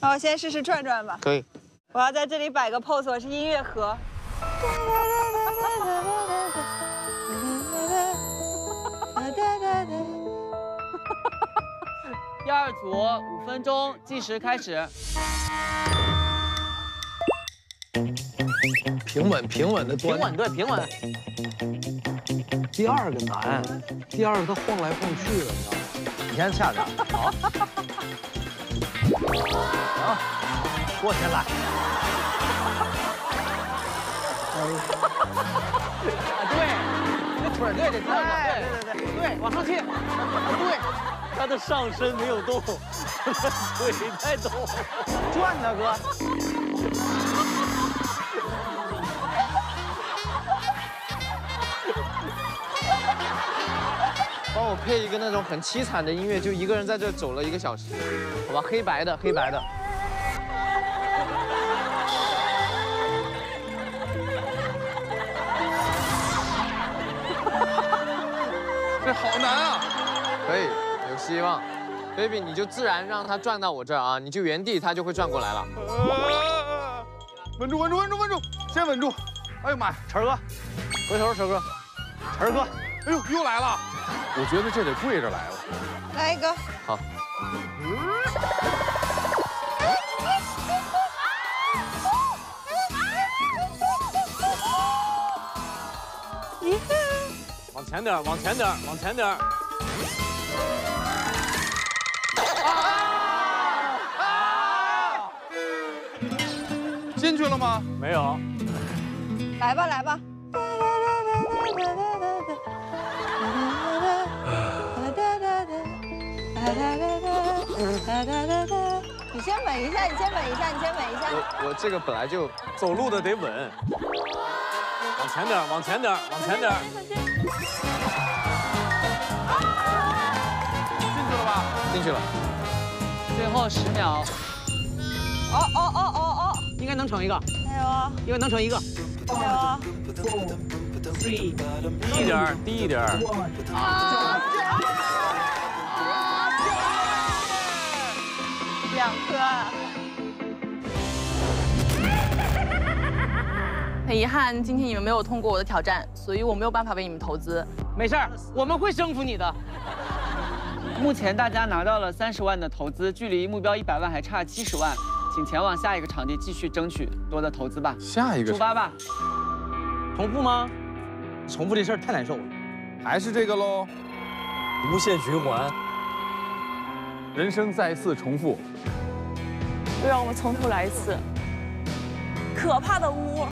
那我先试试转转吧。可以。我要在这里摆个 pose，我是音乐盒。第二组五分钟计时开始。平稳平稳的端。平稳对平稳。第二个难，第二个它晃来晃去的，你知道吗？你先下点。好。行，过去来。啊对，那腿对得转过，对对对对，往上去。对，他的上身没有动，腿在动。转呢，哥。帮我配一个那种很凄惨的音乐，就一个人在这走了一个小时，好吧，黑白的，黑白的。这好难啊！可以，有希望，baby，你就自然让它转到我这儿啊，你就原地，它就会转过来了。稳住，稳住，稳住，稳住，先稳住。哎呦妈呀，晨哥，回头，晨哥，晨哥，哎呦，又来了。我觉得这得跪着来了。来一个。好。往前点，往前点，往前点。进去了吗？没有。来吧，来吧。你先稳一下，你先稳一下，你先稳一下。我我这个本来就走路的得稳，往前点，往前点，往前点。进去了吧？进去了。最后十秒。哦哦哦哦哦，应该能成一个。加油！应该能成一个。加油！低一点，低一点。啊！两颗。很遗憾，今天你们没有通过我的挑战，所以我没有办法为你们投资。没事儿，我们会征服你的。目前大家拿到了三十万的投资，距离目标一百万还差七十万，请前往下一个场地继续争取多的投资吧。下一个出发吧。重复吗？重复这事儿太难受了。还是这个喽。无限循环。人生再次重复。就让我们从头来一次。可怕的屋。